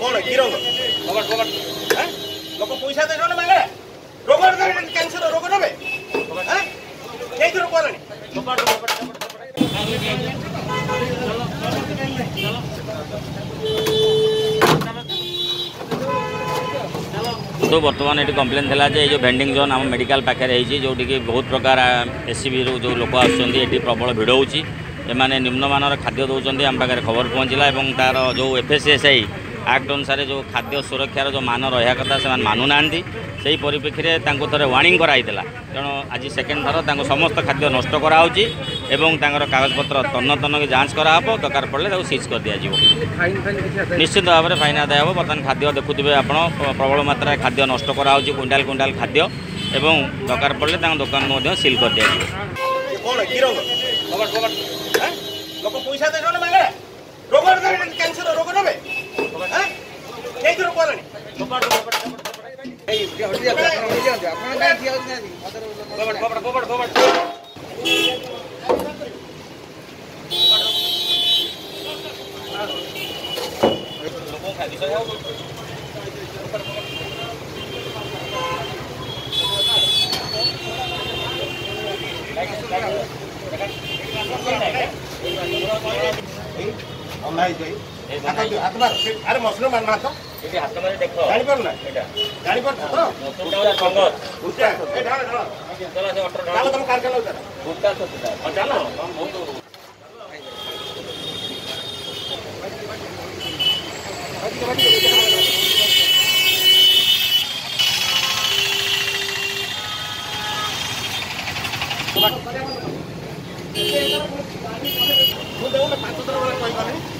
କଣ କି ରୋଗ କବାଟ କବାଟ ଲୋକ ପଇସା ଦେଉଛନ୍ତି ମାଗଣା ରୋଗ କ୍ୟାନ୍ସର ରୋଗ ନେବେ ନେଇକି ରୋଗ ହେଲାଣି କବାଟ କବାଟ তো বর্তমানে এটি কমপ্লেন লা যে এই যে ভেন্ডিং জোন আমার মেডিকাল পাখে হয়েছি যেটিকি বহু প্রকার এসসিবিরু যে লোক আসছেন এটি প্রবল ভিড় হচ্ছে এমানে নিম্নমানর খাদ্য দেওয়া আমার পাখে খবর পৌঁছলা এবং তার যে এফএসএসআই ଆକ୍ଟ ଅନୁସାରେ ଯେଉଁ ଖାଦ୍ୟ ସୁରକ୍ଷାର ଯେଉଁ ମାନ ରହିବା କଥା ସେମାନେ ମାନୁନାହାନ୍ତି ସେହି ପରିପ୍ରେକ୍ଷୀରେ ତାଙ୍କୁ ଥରେ ୱାର୍ଣ୍ଣିଂ କରାଯାଇଥିଲା ତେଣୁ ଆଜି ସେକେଣ୍ଡ ଥର ତାଙ୍କୁ ସମସ୍ତ ଖାଦ୍ୟ ନଷ୍ଟ କରାହେଉଛି ଏବଂ ତାଙ୍କର କାଗଜପତ୍ର ତନ୍ନ ତନ୍ନକି ଯାଞ୍ଚ କରାହେବ ଦରକାର ପଡ଼ିଲେ ତାକୁ ସିଜ୍ କରିଦିଆଯିବ ନିଶ୍ଚିତ ଭାବରେ ଫାଇନ୍ ଆଦାୟ ହେବ ବର୍ତ୍ତମାନ ଖାଦ୍ୟ ଦେଖୁଥିବେ ଆପଣ ପ୍ରବଳ ମାତ୍ରାରେ ଖାଦ୍ୟ ନଷ୍ଟ କରାହେଉଛି କୁଇଣ୍ଟାଲ କୁଇଣ୍ଟାଲ ଖାଦ୍ୟ ଏବଂ ଦରକାର ପଡ଼ିଲେ ତାଙ୍କ ଦୋକାନକୁ ମଧ୍ୟ ସିଲ୍ କରିଦିଆଯିବ ଲୋକ ପଇସା ଦେବେ అరే మసలు మన మాతో ଏଠି ହାତ ମାରି ଦେଖ ଜାଣିପାରୁନା ଏଇଟା ଜାଣିପାରୁଛ ତ ସଙ୍ଗତ ଉଚ୍ଚା ଚାଲ ସେ ଅଠର ଚାଲ ତମ କାରଖାନା ଉଚ୍ଚା ଉଚ୍ଚା ସତୁଟା ବହୁତ ମୁଁ ଦେଉନ ପାଞ୍ଚ ଥର କହିପାରେ